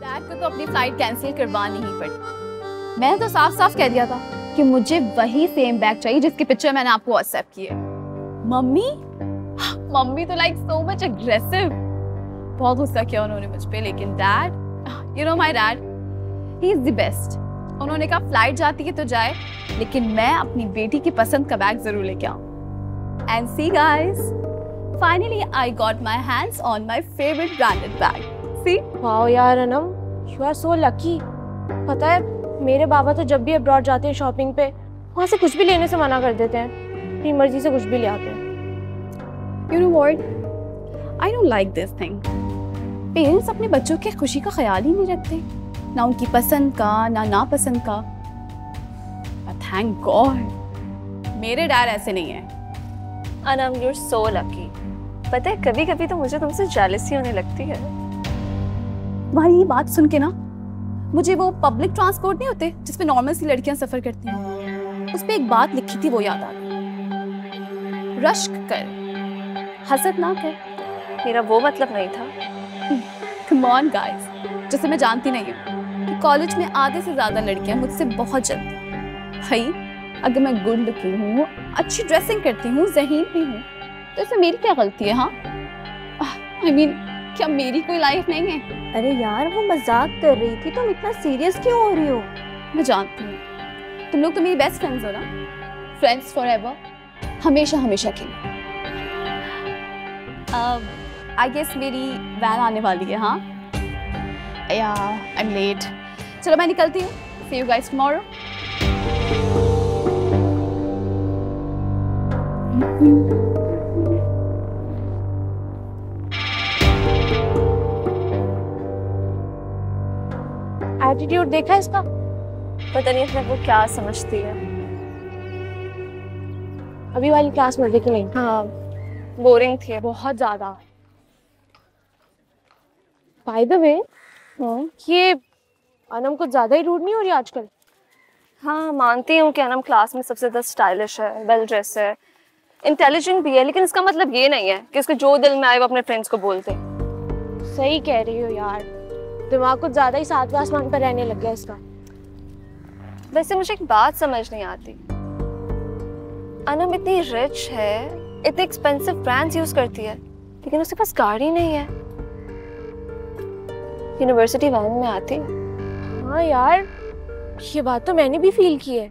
Dad को तो अपनी फ़्लाइट कैंसिल करवानी ही पड़ी। मैंने तो साफ़ साफ़ कह दिया था कि मुझे वही सेम बैग चाहिए जिसकी पिक्चर मैंने आपको व्हाट्सएप की है मम्मी? मम्मी तो लाइक सो मच अग्रेसिव बहुत गुस्सा किया उन्होंने मुझ पे, लेकिन dad you know my dad he is the best उन्होंने कहा फ़्लाइट जाती है तो जाए, लेकिन मैं अपनी बेटी की पसंद का बैग ज़रूर लेके आऊँ। And see guys finally I got my hands on my favourite branded bag see. Wow यार Anam you are so lucky पता है मेरे बाबा तो जब भी अब्रॉड जाते हैं शॉपिंग पे वहाँ से कुछ भी लेने से मना कर देते हैं। अपनी मर्ज़ी से कुछ भी ले आते हैं। You know what I don't like this thing parents अपने बच्चों की खुशी का ख्याल ही नहीं रखते। ना उनकी पसंद का ना नापसंद का। थैंक गॉड मेरे डैड ऐसे नहीं है। Anam you are so lucky पता है कभी कभी तो मुझे तुमसे जेलसी होने लगती है। तुम्हारी ये बात सुन के ना मुझे वो पब्लिक ट्रांसपोर्ट नहीं होते जिसपे नॉर्मल सी लड़कियाँ सफ़र करती हैं? उस पर एक बात लिखी थी वो याद आ गई। रश्क कर हसद ना कर। मेरा वो मतलब नहीं था। कम ऑन गाइस जैसे मैं जानती नहीं हूँ कि कॉलेज में आधे से ज़्यादा लड़कियाँ मुझसे बहुत जलती हैं। भाई अगर मैं गुड लुकिंग हूँ अच्छी ड्रेसिंग करती हूँ जहीन भी हूँ तो इसमें मेरी क्या गलती है हाँ? आई मीन क्या मेरी कोई लाइफ नहीं है। अरे यार वो मज़ाक कर रही थी तुम इतना सीरियस क्यों हो रही हो? मैं जानती हूँ। तुम लोग तो मेरी बेस्ट फ्रेंड्स हो ना? फ्रेंड्स फॉर एवर हमेशा हमेशा के आई गेस मेरी वैन आने वाली है हाँ? या आई एम लेट चलो मैं निकलती हूँ। See you guys tomorrow attitude देखा है इसका? पता नहीं अपने को क्या समझती है। अभी वाली क्लास में देख नहीं? हाँ बोरिंग थी। बहुत ज़्यादा। बाय द वे ये अनम कुछ ज़्यादा ही रूड नहीं हो रही आजकल? हाँ मानती हूँ कि अनम क्लास में सबसे ज़्यादा स्टाइलिश है वेल ड्रेस है। इंटेलिजेंट भी है लेकिन इसका मतलब ये नहीं है कि उसके जो दिल में आए वो अपने फ्रेंड्स को बोलते। सही कह रही हो यार। दिमाग कुछ ज़्यादा ही सातवें आसमान पर रहने लग गया इसका। वैसे मुझे एक बात समझ नहीं आती। अनम इतनी रिच है इतने एक्सपेंसिव ब्रांड्स यूज़ करती है लेकिन उसके पास गाड़ी नहीं है। यूनिवर्सिटी वैन में आती हाँ। यार ये बात तो मैंने भी फील की है।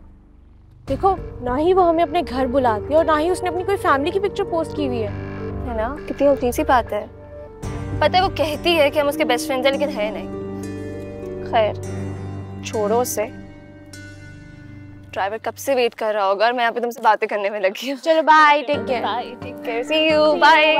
देखो ना ही वो हमें अपने घर बुलाती है और ना ही उसने अपनी कोई फैमिली की पिक्चर पोस्ट की हुई है। है ना? कितनी उल्टी सी बात है। पता है वो कहती है कि हम उसके बेस्ट फ्रेंड्स हैं लेकिन है नहीं। खैर छोड़ो उसे। ड्राइवर कब से वेट कर रहा होगा और मैं यहाँ पे तुमसे बातें करने में लगी हूँ। चलो bye take care bye take care see you bye